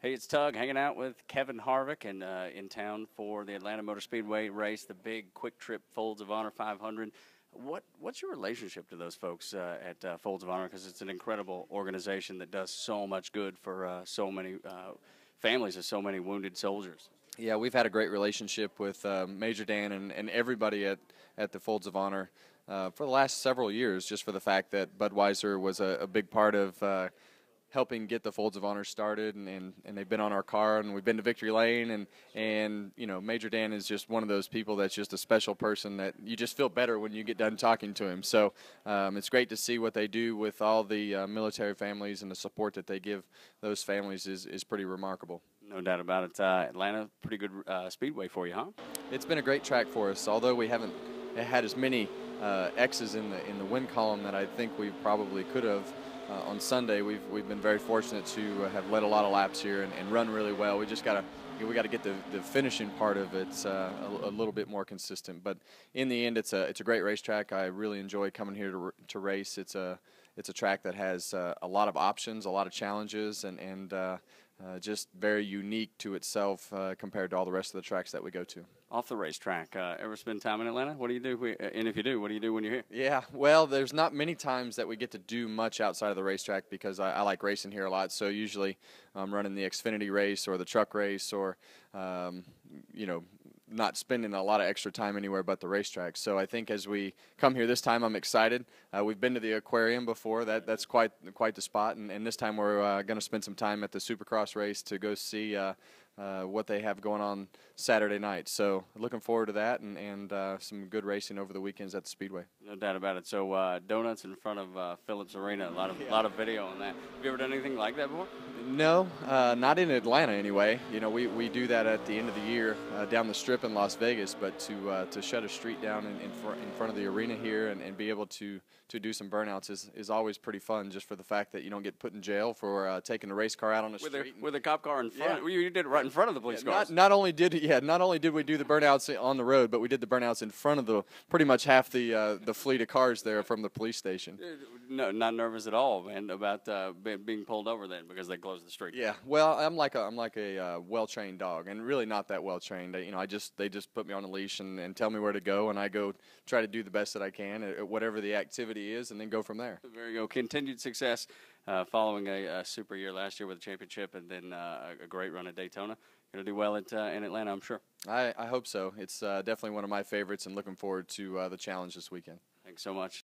Hey, it's Tug hanging out with Kevin Harvick and uh, in town for the Atlanta Motor Speedway race, the big QuikTrip Folds of Honor 500. What what's your relationship to those folks uh, at uh, Folds of Honor? Because it's an incredible organization that does so much good for uh, so many uh, families of so many wounded soldiers. Yeah, we've had a great relationship with uh, Major Dan and, and everybody at, at the Folds of Honor for the last several years, just for the fact that Budweiser was a, a big part of helping get the Folds of Honor started, and, and, and they've been on our car, and we've been to Victory Lane, and and you know Major Dan is just one of those people that's just a special person that you just feel better when you get done talking to him. So um, it's great to see what they do with all the uh, military families and the support that they give those families is is pretty remarkable. No doubt about it. Uh, Atlanta, pretty good uh, speedway for you, huh? It's been a great track for us, although we haven't had as many uh, X's in the in the win column that I think we probably could have uh, on Sunday. We've we've been very fortunate to uh, have led a lot of laps here and, and run really well. We just got to we got to get the, the finishing part of it uh, a, a, little bit more consistent. But in the end, it's a it's a great racetrack. I really enjoy coming here to to race. It's a it's a track that has uh, a lot of options, a lot of challenges, and and uh, uh, just very unique to itself uh, compared to all the rest of the tracks that we go to. Off the racetrack, uh, ever spend time in Atlanta? What do you do? And if you do, what do you do when you're here? Yeah, well, there's not many times that we get to do much outside of the racetrack because I, I like racing here a lot. So usually I'm running the Xfinity race or the truck race or, um, you know, not spending a lot of extra time anywhere but the racetrack. So I think as we come here this time, I'm excited. Uh, we've been to the aquarium before. That that's quite quite the spot, and, and this time we're uh, going to spend some time at the Supercross race to go see uh, uh, what they have going on Saturday night. So looking forward to that and, and uh, some good racing over the weekends at the Speedway. No doubt about it. So uh, donuts in front of uh, Philips Arena, a lot of yeah. lot of video on that. Have you ever done anything like that before? No, uh, not in Atlanta anyway. You know, we, we do that at the end of the year uh, down the strip in Las Vegas, but to to shut a street down in, in, fr- in front of the arena here and, and be able to to do some burnouts is, is always pretty fun just for the fact that you don't get put in jail for taking a race car out on the with street. A, with a cop car in front. Yeah. You did it right in front of the police yeah, cars. Not, not only did yeah, not only did we do the burnouts on the road, but we did the burnouts in front of the pretty much half the uh, the fleet of cars there from the police station. Uh, no, not nervous at all, man, about uh, being pulled over then because they closed the street. Yeah, well, I'm like a I'm like a uh, well trained dog, and really not that well trained. You know, I just they just put me on a leash and, and tell me where to go, and I go try to do the best that I can at whatever the activity is, and then go from there. There you go. Continued success uh, following a, a, super year last year with a championship, and then uh, a great run at Daytona going to do well at, uh, in Atlanta, I'm sure. I, I hope so. It's uh, definitely one of my favorites and looking forward to uh, the challenge this weekend. Thanks so much.